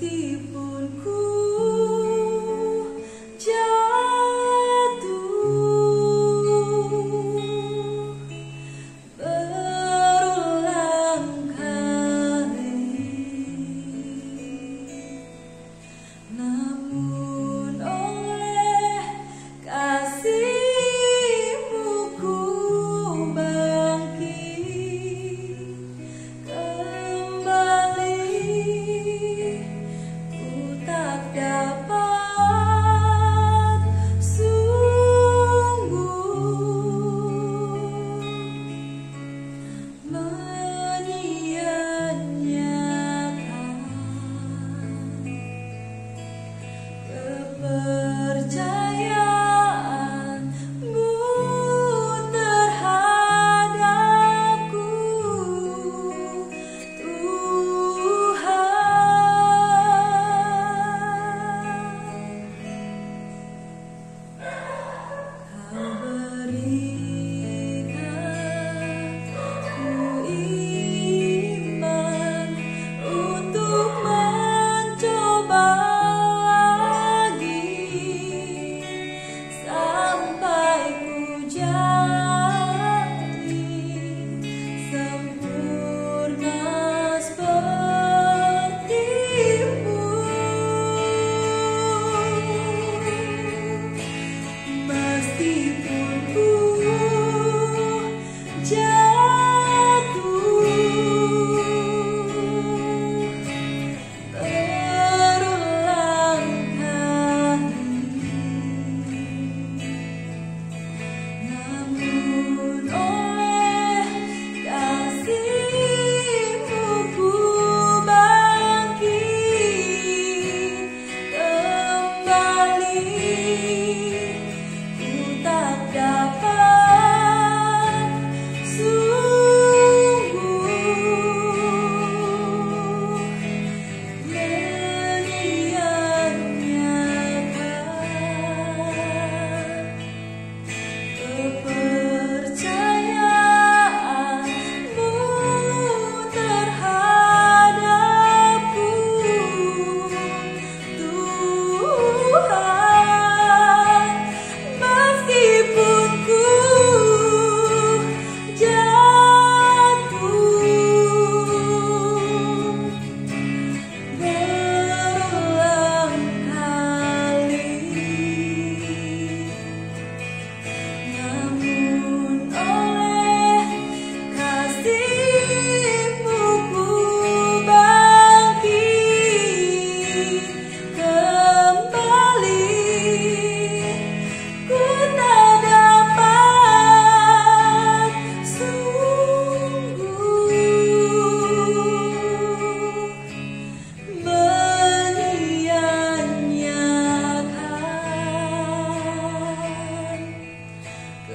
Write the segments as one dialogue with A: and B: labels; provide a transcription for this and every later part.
A: people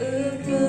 A: earth.